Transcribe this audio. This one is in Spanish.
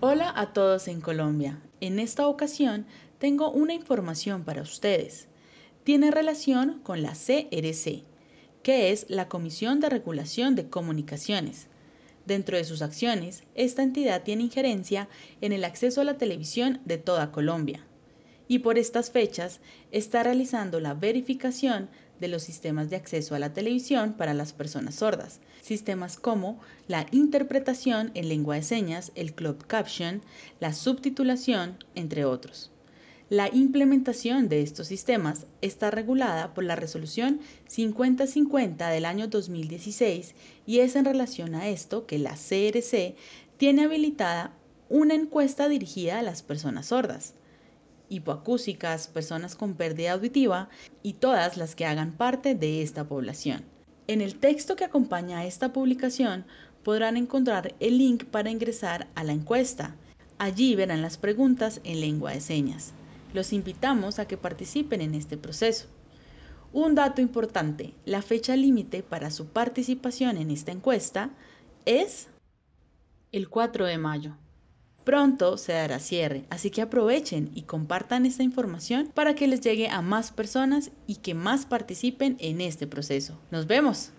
Hola a todos en Colombia. En esta ocasión tengo una información para ustedes. Tiene relación con la CRC, que es la Comisión de Regulación de Comunicaciones. Dentro de sus acciones, esta entidad tiene injerencia en el acceso a la televisión de toda Colombia. Y por estas fechas está realizando la verificación de los sistemas de acceso a la televisión para las personas sordas, sistemas como la interpretación en lengua de señas, el club caption, la subtitulación, entre otros. La implementación de estos sistemas está regulada por la resolución 5050 del año 2016 y es en relación a esto que la CRC tiene habilitada una encuesta dirigida a las personas sordas hipoacúsicas, personas con pérdida auditiva y todas las que hagan parte de esta población. En el texto que acompaña a esta publicación podrán encontrar el link para ingresar a la encuesta. Allí verán las preguntas en lengua de señas. Los invitamos a que participen en este proceso. Un dato importante, la fecha límite para su participación en esta encuesta es el 4 de mayo. Pronto se dará cierre, así que aprovechen y compartan esta información para que les llegue a más personas y que más participen en este proceso. Nos vemos.